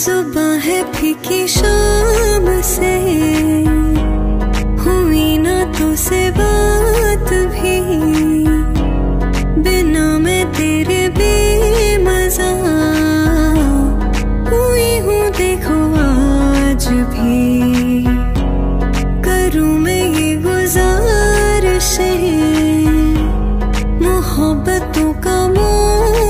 जुबा है फीकी शाम से। हुई ना तो से बात भी। बिना मैं तेरे बेमजा। हुई हूँ देखो आज भी। करूँ मैं ये गुजारिश। मोहब्बतों का मोल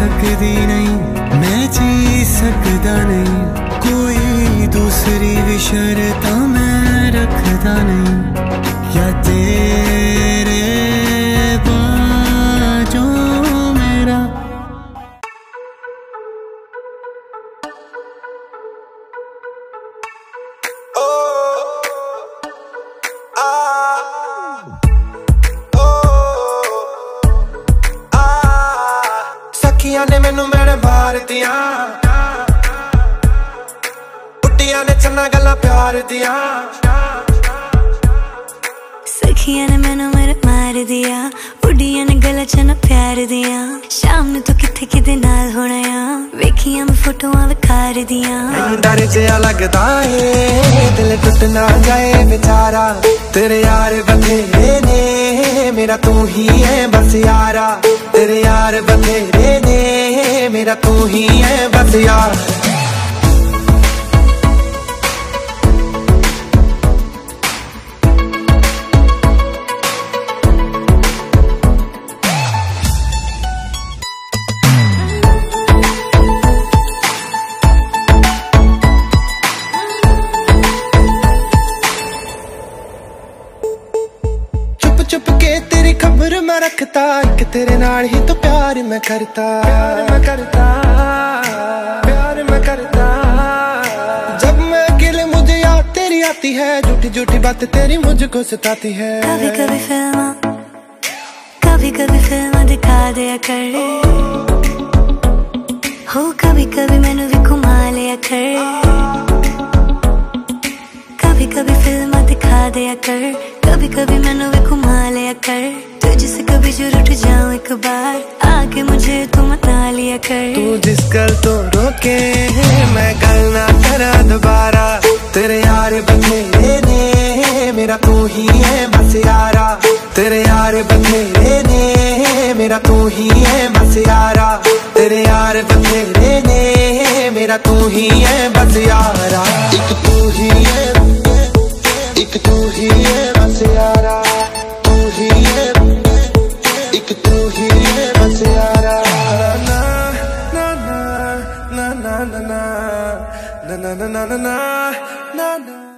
सकती नहीं मैं जी सकता नहीं। कोई दूसरी विशरता मैं रखता नहीं। ਸਖੀਆਂ ਨੇ ਮੈਨੂੰ ਮੇਰੇ ਮਾਰਤੀਆਂ ਉੱਟੀਆਂ ਨੇ ਚੰਨਾ ਗੱਲਾਂ ਪਿਆਰ ਦੀਆਂ। ਸਖੀਆਂ ਨੇ ਮੈਨੂੰ ਮਰ ਮਾਰ ਦਿਆ। ਉੱਡੀਆਂ ਨੇ ਗਲਾਂ ਚ ਨਾ ਪਿਆਰ ਦੀਆਂ। ਸ਼ਾਮ ਨੂੰ ਤੂੰ ਕਿੱਥੇ ਕਿਤੇ ਨਾਲ ਹੋਣਾ ਆ? ਵੇਖੀਆਂ ਮੈਂ ਫੋਟੋਆਂ ਵਿਖਾਰ ਦੀਆਂ। ਡਰ ਜਿਹਾ ਲੱਗਦਾ ਏ ਦਿਲ ਟੁੱਟ ਨਾ ਜਾਏ ਵਿਚਾਰਾ। ਤੇਰੇ ਯਾਰ ਬਥੇਰੇ ਨੇ। मेरा तू ही है, बस यारा। तेरे यार बथेरे ने, मेरा तू ही है, बस यार। खबर मैं रखता एक तेरे नाल ही तो प्यार मैं करता। प्यार मैं करता प्यार मैं करता। जब मैं अकेले मुझे याद तेरी आती है झूठी झूठी बात तेरी मुझको सताती है। कभी कभी फ़िल्म कभी कभी फ़िल्म दिखा दिया करे। हो कभी कभी मैंने भी घुमा लिया करे। कभी कभी फ़िल्म दिखा दिया कर। कभी कभी मैंने भी घुमा लिया कभी ज़रूर उठ जाऊँ एक बार। आके मुझे तू मना लिया कर। तू जिस गल तो रोके मैं गल ना करा दोबारा। तेरे यार बथेरे ने मेरा तू ही है बस यारा। तेरे यार बथेरे ने मेरा तू ही है बस यारा। तेरे यार बथेरे ने मेरा तू ही है बस यारा। तू ही है है बस यारा ना ना ना ना ना ना ना ना ना ना ना ना ना